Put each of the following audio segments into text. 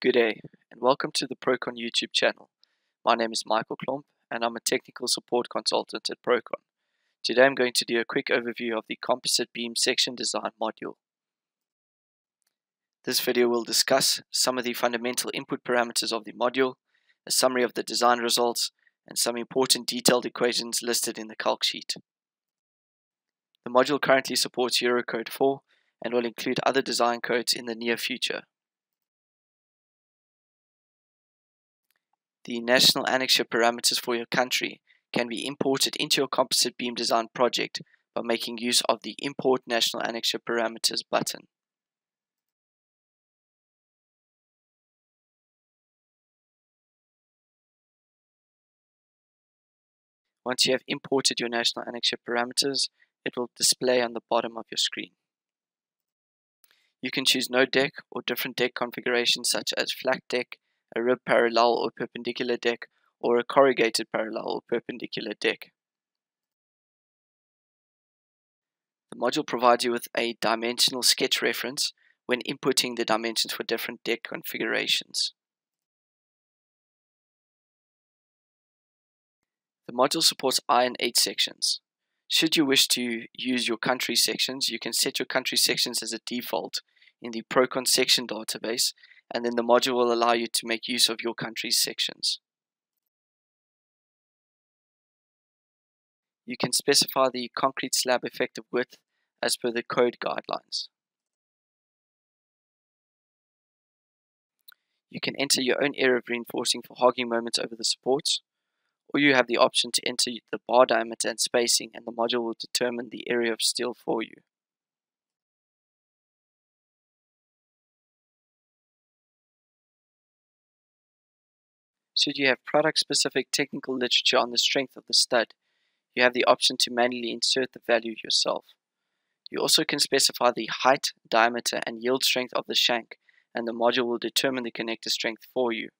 Good day, and welcome to the Prokon YouTube channel. My name is Michael Klomp, and I'm a technical support consultant at Prokon. Today I'm going to do a quick overview of the composite beam section design module. This video will discuss some of the fundamental input parameters of the module, a summary of the design results, and some important detailed equations listed in the calc sheet. The module currently supports Eurocode 4 and will include other design codes in the near future. The national annexure parameters for your country can be imported into your composite beam design project by making use of the Import National Annexure Parameters button. Once you have imported your national annexure parameters, it will display on the bottom of your screen. You can choose no deck or different deck configurations such as flat deck, a rib parallel or perpendicular deck, or a corrugated parallel or perpendicular deck. The module provides you with a dimensional sketch reference when inputting the dimensions for different deck configurations. The module supports I and H sections. Should you wish to use your country sections, you can set your country sections as a default in the Prokon section database and then the module will allow you to make use of your country's sections. You can specify the concrete slab effective width as per the code guidelines. You can enter your own area of reinforcing for hogging moments over the supports, or you have the option to enter the bar diameter and spacing and the module will determine the area of steel for you. Should you have product-specific technical literature on the strength of the stud, you have the option to manually insert the value yourself. You also can specify the height, diameter, and yield strength of the shank, and the module will determine the connector strength for you.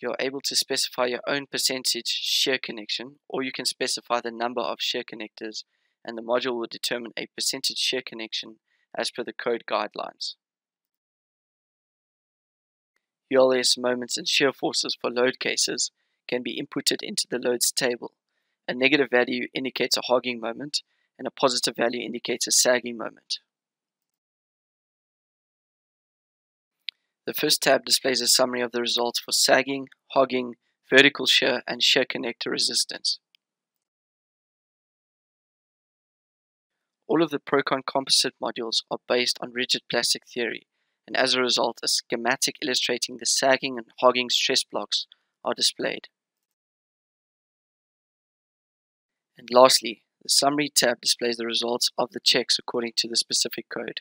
You're able to specify your own percentage shear connection, or you can specify the number of shear connectors, and the module will determine a percentage shear connection as per the code guidelines. ULS moments and shear forces for load cases can be inputted into the loads table. A negative value indicates a hogging moment, and a positive value indicates a sagging moment. The first tab displays a summary of the results for sagging, hogging, vertical shear, and shear connector resistance. All of the Prokon composite modules are based on rigid plastic theory, and as a result a schematic illustrating the sagging and hogging stress blocks are displayed. And lastly, the Summary tab displays the results of the checks according to the specific code.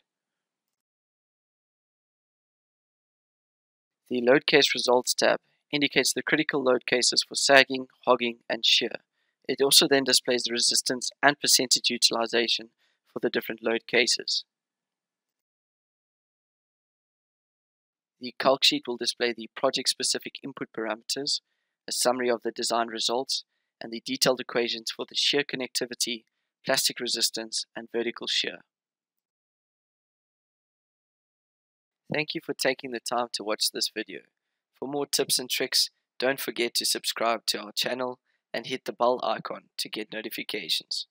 The Load Case Results tab indicates the critical load cases for sagging, hogging, and shear. It also then displays the resistance and percentage utilization for the different load cases. The calc sheet will display the project-specific input parameters, a summary of the design results, and the detailed equations for the shear connectivity, plastic resistance, and vertical shear. Thank you for taking the time to watch this video. For more tips and tricks, don't forget to subscribe to our channel and hit the bell icon to get notifications.